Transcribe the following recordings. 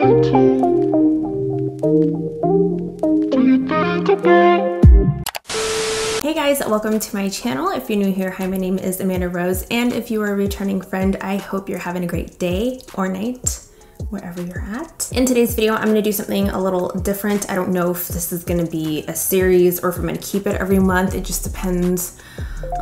Hey guys, welcome to my channel. If you're new here, hi, my name is Amanda Rozze, and if you are a returning friend, I hope you're having a great day or night wherever you're at. In today's video, I'm gonna do something a little different. I don't know if this is gonna be a series or if I'm gonna keep it every month. It just depends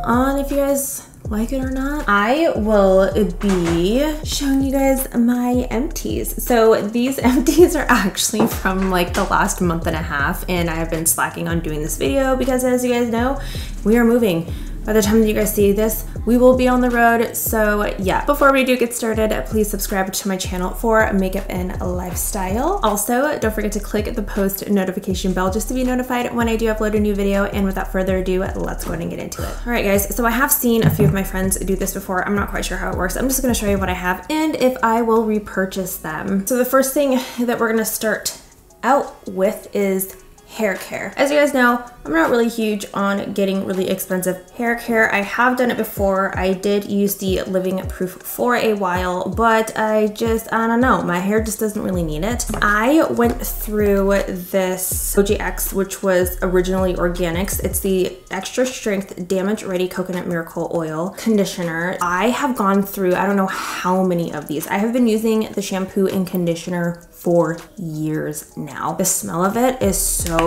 on if you guys like it or not. I will be showing you guys my empties. So these empties are actually from like the last month and a half and I have been slacking on doing this video because as you guys know, we are moving. By the time that you guys see this, we will be on the road. So yeah, before we do get started, please subscribe to my channel for makeup and lifestyle. Also, don't forget to click the post notification bell just to be notified when I do upload a new video. And without further ado, let's go ahead and get into it. All right, guys, so I have seen a few of my friends do this before. I'm not quite sure how it works. I'm just gonna show you what I have and if I will repurchase them. So the first thing that we're gonna start out with is hair care. As you guys know, I'm not really huge on getting really expensive hair care. I have done it before. I did use the Living Proof for a while, but I just, I don't know, my hair just doesn't really need it. I went through this OGX, which was originally Organix. It's the extra strength damage ready coconut miracle oil conditioner. I have gone through, I don't know how many of these. I have been using the shampoo and conditioner for years now. The smell of it is so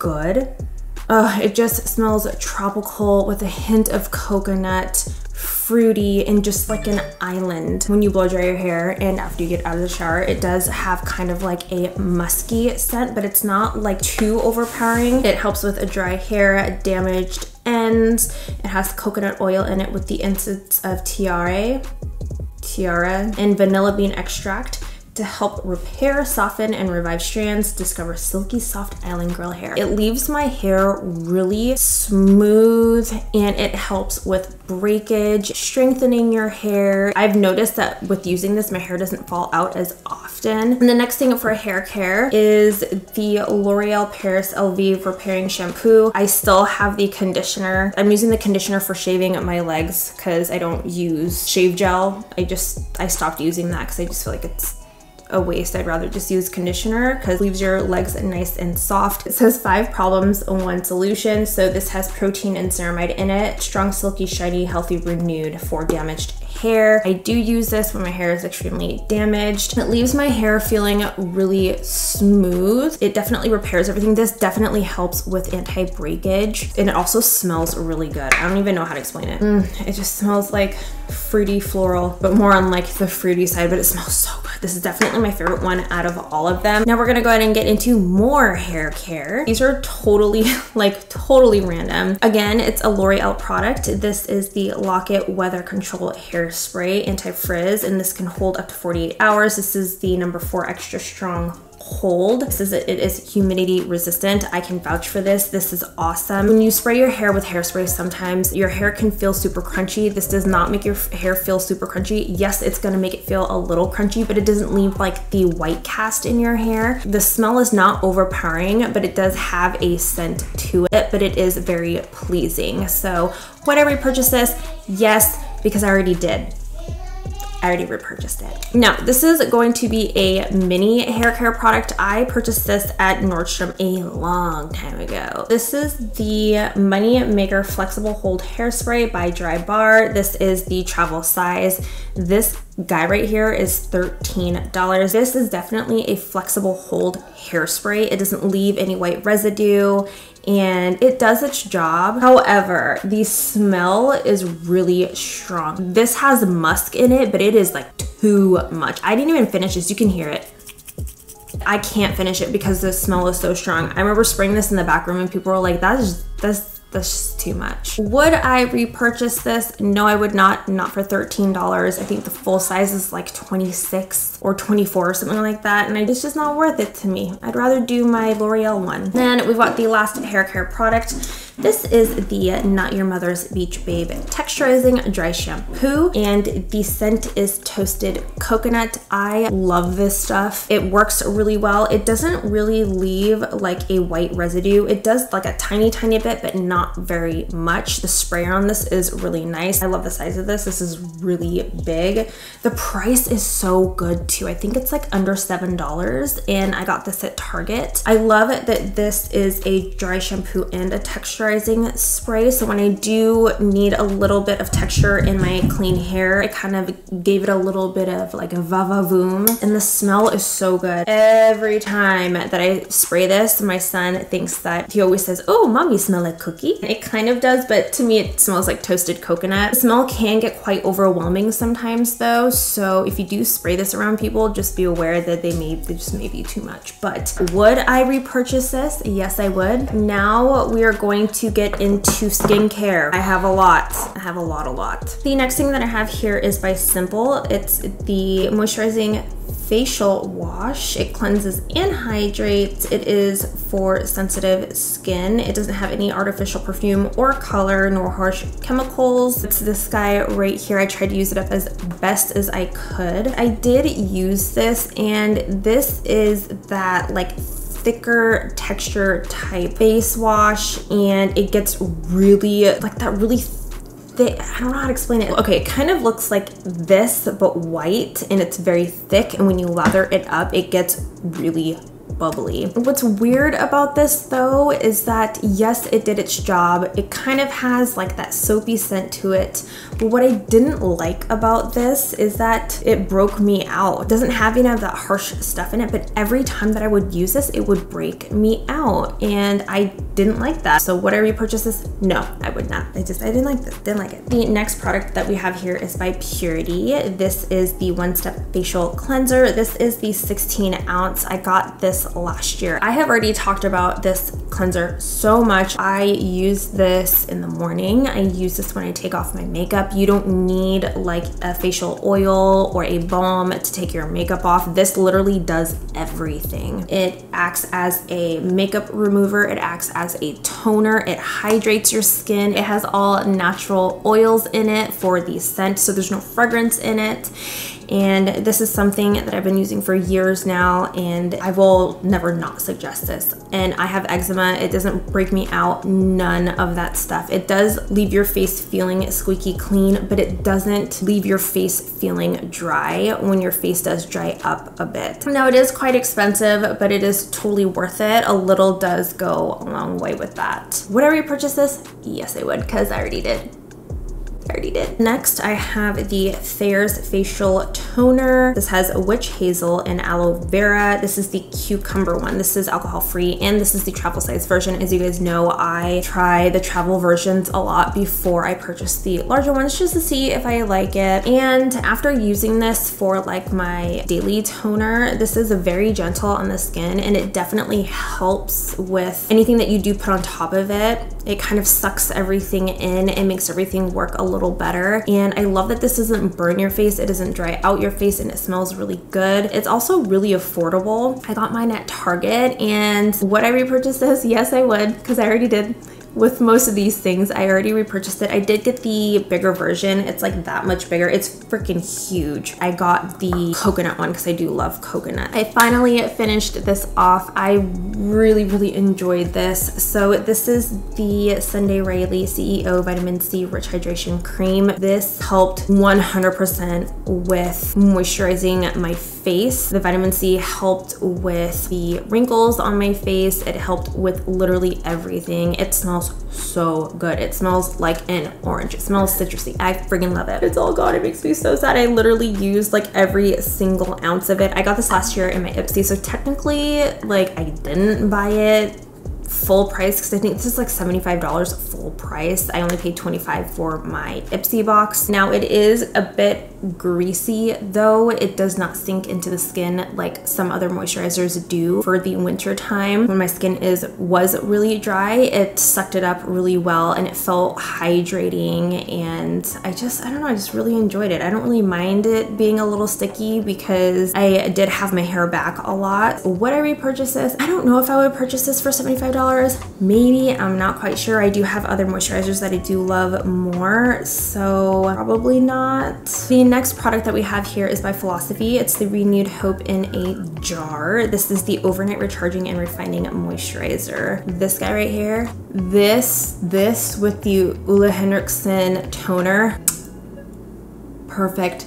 good. Uh, it just smells tropical with a hint of coconut, fruity, and just like an island. When you blow dry your hair and after you get out of the shower, it does have kind of like a musky scent, but it's not like too overpowering. It helps with a dry hair, damaged ends. It has coconut oil in it with the essence of tiare, tiara, and vanilla bean extract to help repair, soften, and revive strands, discover silky, soft island girl hair. It leaves my hair really smooth and it helps with breakage, strengthening your hair. I've noticed that with using this, my hair doesn't fall out as often. And the next thing for hair care is the L'Oreal Paris Elvive Repairing Shampoo. I still have the conditioner. I'm using the conditioner for shaving my legs because I don't use shave gel. I just, I stopped using that because I just feel like it's a waste. I'd rather just use conditioner because it leaves your legs nice and soft. It says five problems, one solution. So this has protein and ceramide in it. Strong, silky, shiny, healthy, renewed for damaged hair. I do use this when my hair is extremely damaged. It leaves my hair feeling really smooth. It definitely repairs everything. This definitely helps with anti-breakage and it also smells really good. I don't even know how to explain it. Mm, it just smells like fruity floral, but more on like the fruity side, but it smells so. This is definitely my favorite one out of all of them. Now we're gonna go ahead and get into more hair care. These are totally, like totally random. Again, it's a L'Oreal product. This is the Lock-It Weather Control Hair Spray Anti-Frizz, and this can hold up to 48 hours. This is the number four extra strong hold. This is it is humidity resistant. I can vouch for this. This is awesome. When you spray your hair with hairspray, sometimes your hair can feel super crunchy. This does not make your hair feel super crunchy. Yes, it's gonna make it feel a little crunchy, but it doesn't leave like the white cast in your hair. The smell is not overpowering, but it does have a scent to it, but it is very pleasing. So would I repurchase this? Yes, because I already did. I already repurchased it. Now, this is going to be a mini hair care product. I purchased this at Nordstrom a long time ago. This is the Money Maker Flexible Hold Hairspray by Dry Bar. This is the travel size. This guy right here is $13. This is definitely a flexible hold hairspray. It doesn't leave any white residue and it does its job. However, the smell is really strong. This has musk in it, but it is like too much. I didn't even finish this. You can hear it. I can't finish it because the smell is so strong. I remember spraying this in the back room and people were like, that's, that's just too much. Would I repurchase this? No, I would not, not for $13. I think the full size is like 26 or 24 or something like that. And it's just not worth it to me. I'd rather do my L'Oreal one. Then we've got the last hair care product. This is the Not Your Mother's Beach Babe Texturizing Dry Shampoo, and the scent is Toasted Coconut. I love this stuff. It works really well. It doesn't really leave like a white residue. It does like a tiny, tiny bit, but not very much. The sprayer on this is really nice. I love the size of this. This is really big. The price is so good too. I think it's like under $7 and I got this at Target. I love that this is a dry shampoo and a texturizing spray. So when I do need a little bit of texture in my clean hair, I kind of gave it a little bit of like a va-va-voom and the smell is so good. Every time that I spray this, my son thinks that he always says, oh, mommy smell like cookie. It kind of does, but to me it smells like toasted coconut. The smell can get quite overwhelming sometimes though. So if you do spray this around people, just be aware that they may, they just may be too much. But would I repurchase this? Yes, I would. Now we are going to get into skincare. I have a lot. I have a lot, a lot. The next thing that I have here is by Simple. It's the moisturizing facial wash. It cleanses and hydrates. It is for sensitive skin. It doesn't have any artificial perfume or color nor harsh chemicals. It's this guy right here. I tried to use it up as best as I could. I did use this and this is that like thicker texture type face wash and it gets really like that really thick I don't know how to explain it. Okay it kind of looks like this but white and it's very thick and when you lather it up it gets really bubbly. What's weird about this though is that yes, it did its job. It kind of has like that soapy scent to it. But what I didn't like about this is that it broke me out. It doesn't have any of that harsh stuff in it, but every time that I would use this, it would break me out. And I didn't like that. So would I repurchase this? No, I would not. I just, I didn't like this, didn't like it. The next product that we have here is by Purity. This is the One Step Facial Cleanser. This is the 16 ounce. I got this last year. I have already talked about this cleanser so much. I use this in the morning. I use this when I take off my makeup. You don't need like a facial oil or a balm to take your makeup off. This literally does everything. It acts as a makeup remover. It acts as a toner. It hydrates your skin. It has all natural oils in it for the scent, so there's no fragrance in it and this is something that I've been using for years now and I will never not suggest this. And I have eczema, it doesn't break me out, none of that stuff. It does leave your face feeling squeaky clean, but it doesn't leave your face feeling dry when your face does dry up a bit. Now it is quite expensive, but it is totally worth it. A little does go a long way with that. Would I repurchase this? Yes, I would, because I already did already did. Next, I have the Thayer's Facial Toner. This has witch hazel and aloe vera. This is the cucumber one. This is alcohol free and this is the travel size version. As you guys know, I try the travel versions a lot before I purchase the larger ones just to see if I like it. And after using this for like my daily toner, this is very gentle on the skin and it definitely helps with anything that you do put on top of it. It kind of sucks everything in and makes everything work a little little better. And I love that this doesn't burn your face, it doesn't dry out your face, and it smells really good. It's also really affordable. I got mine at Target, and would I repurchase this? Yes, I would, because I already did with most of these things. I already repurchased it. I did get the bigger version. It's like that much bigger. It's freaking huge. I got the coconut one because I do love coconut. I finally finished this off. I really, really enjoyed this. So this is the Sunday Riley CEO Vitamin C Rich Hydration Cream. This helped 100% with moisturizing my face. The vitamin C helped with the wrinkles on my face. It helped with literally everything. It smells so good. It smells like an orange. It smells citrusy. I freaking love it. It's all gone. It makes me so sad. I literally used like every single ounce of it. I got this last year in my Ipsy, so technically like I didn't buy it full price because I think this is like $75 full price. I only paid 25 for my Ipsy box. Now it is a bit greasy though. It does not sink into the skin like some other moisturizers do for the winter time. When my skin is was really dry, it sucked it up really well and it felt hydrating and I just, I don't know, I just really enjoyed it. I don't really mind it being a little sticky because I did have my hair back a lot. Would I repurchase this? I don't know if I would purchase this for $75 $75? Maybe, I'm not quite sure. I do have other moisturizers that I do love more, so probably not. The next product that we have here is by Philosophy. It's the Renewed Hope in a jar. This is the Overnight Recharging and Refining Moisturizer. This guy right here, this, this with the Ole Henriksen toner, perfect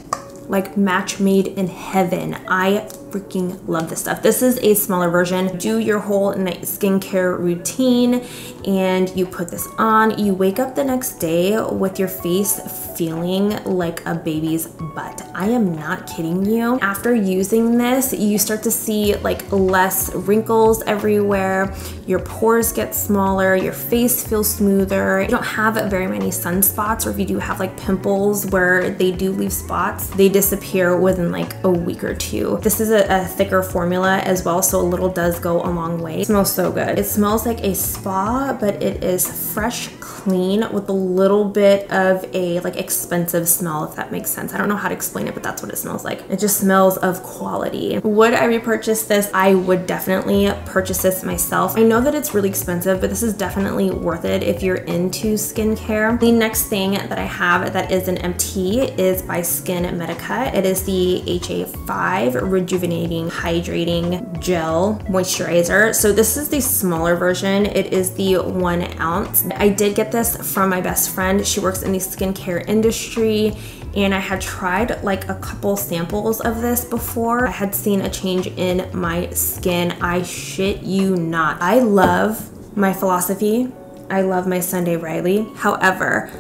like match made in heaven. I freaking love this stuff. This is a smaller version. Do your whole night skincare routine and you put this on. You wake up the next day with your face feeling like a baby's butt. I am not kidding you. After using this, you start to see like less wrinkles everywhere. Your pores get smaller, your face feels smoother. You don't have very many sunspots or if you do have like pimples where they do leave spots, they disappear within like a week or two. This is a a, thicker formula as well, so a little does go a long way. It smells so good. It smells like a spa, but it is fresh, clean with a little bit of a like expensive smell, if that makes sense. I don't know how to explain it, but that's what it smells like. It just smells of quality. Would I repurchase this? I would definitely purchase this myself. I know that it's really expensive, but this is definitely worth it if you're into skincare. The next thing that I have that is an MT is by Skin Medica. It is the HA5 rejuvenating, hydrating gel moisturizer. So this is the smaller version. It is the one ounce. I did get this from my best friend. She works in the skincare industry and I had tried like a couple samples of this before. I had seen a change in my skin. I shit you not. I love my philosophy. I love my Sunday Riley. However,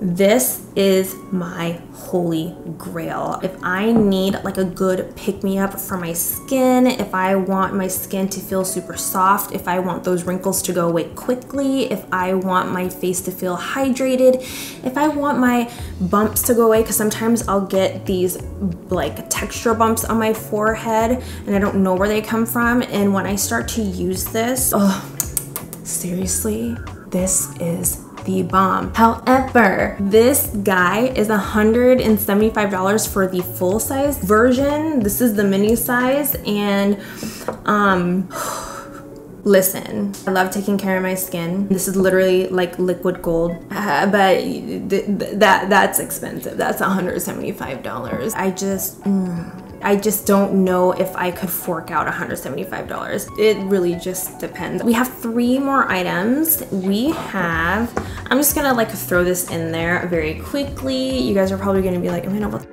this is my holy grail. If I need like a good pick me up for my skin, if I want my skin to feel super soft, if I want those wrinkles to go away quickly, if I want my face to feel hydrated, if I want my bumps to go away, because sometimes I'll get these like texture bumps on my forehead and I don't know where they come from. And when I start to use this, oh, seriously, this is the bomb. However, this guy is $175 for the full size version. This is the mini size and um listen i love taking care of my skin this is literally like liquid gold uh, but th th that that's expensive that's $175 i just mm. I just don't know if I could fork out $175. It really just depends. We have three more items. We have, I'm just gonna like throw this in there very quickly. You guys are probably gonna be like, Amanda, what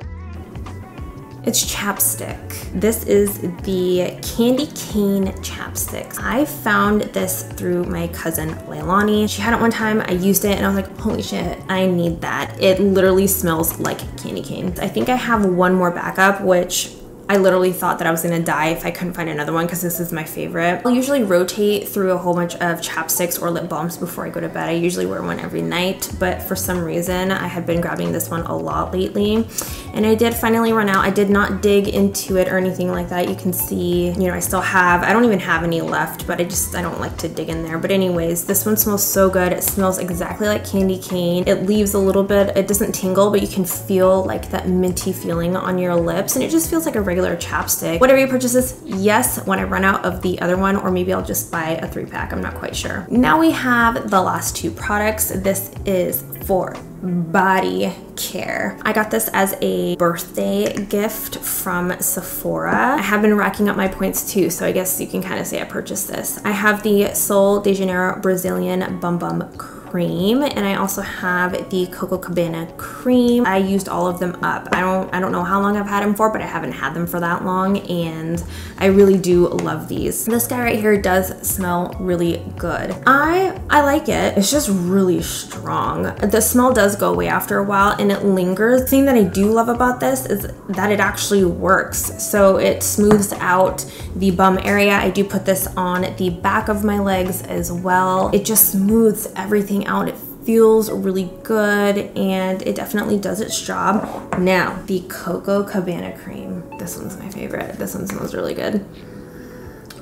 it's chapstick. This is the Candy Cane chapstick. I found this through my cousin Leilani. She had it one time, I used it and I was like, holy shit, I need that. It literally smells like candy cane. I think I have one more backup, which I literally thought that I was gonna die if I couldn't find another one because this is my favorite. I'll usually rotate through a whole bunch of chapsticks or lip balms before I go to bed. I usually wear one every night, but for some reason I had been grabbing this one a lot lately. And I did finally run out. I did not dig into it or anything like that. You can see, you know, I still have, I don't even have any left, but I just, I don't like to dig in there. But anyways, this one smells so good. It smells exactly like candy cane. It leaves a little bit, it doesn't tingle, but you can feel like that minty feeling on your lips. And it just feels like a regular chapstick. Whatever you purchase this, yes, when I run out of the other one, or maybe I'll just buy a three pack, I'm not quite sure. Now we have the last two products. This is for body care. I got this as a birthday gift from Sephora. I have been racking up my points too, so I guess you can kind of say I purchased this. I have the Sol de Janeiro Brazilian Bum Bum cream and I also have the Coco Cabana cream. I used all of them up. I don't I don't know how long I've had them for, but I haven't had them for that long and I really do love these. This guy right here does smell really good. I I like it. It's just really strong. The smell does go away after a while and it lingers. The thing that I do love about this is that it actually works. So it smooths out the bum area. I do put this on the back of my legs as well. It just smooths everything out. It feels really good and it definitely does its job. Now, the Coco Cabana cream. This one's my favorite. This one smells really good.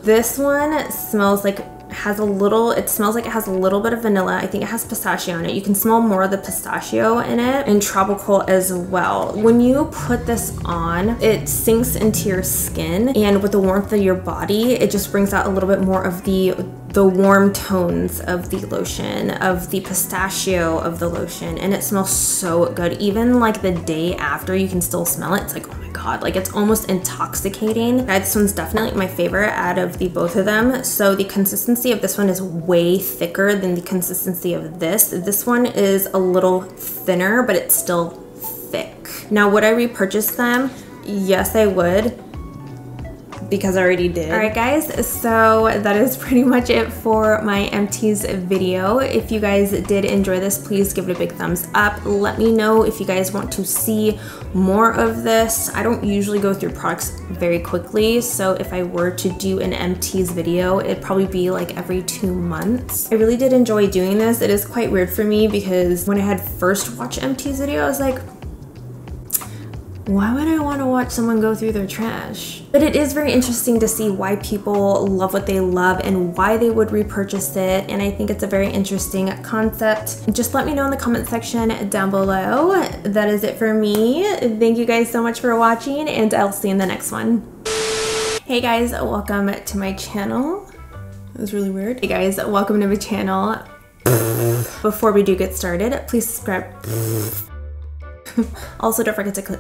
This one smells like has a little, it smells like it has a little bit of vanilla. I think it has pistachio in it. You can smell more of the pistachio in it and tropical as well. When you put this on, it sinks into your skin and with the warmth of your body, it just brings out a little bit more of the the warm tones of the lotion, of the pistachio of the lotion, and it smells so good. Even like the day after, you can still smell it. It's like, oh my god, like it's almost intoxicating. This one's definitely my favorite out of the both of them. So the consistency of this one is way thicker than the consistency of this. This one is a little thinner, but it's still thick. Now, would I repurchase them? Yes, I would because I already did. All right guys, so that is pretty much it for my empties video. If you guys did enjoy this, please give it a big thumbs up. Let me know if you guys want to see more of this. I don't usually go through products very quickly, so if I were to do an empties video, it'd probably be like every two months. I really did enjoy doing this. It is quite weird for me because when I had first watched empties video, I was like, why would I want to watch someone go through their trash? But it is very interesting to see why people love what they love and why they would repurchase it. And I think it's a very interesting concept. Just let me know in the comment section down below. That is it for me. Thank you guys so much for watching and I'll see you in the next one. Hey guys, welcome to my channel. That was really weird. Hey guys, welcome to my channel. Before we do get started, please subscribe. also, don't forget to click.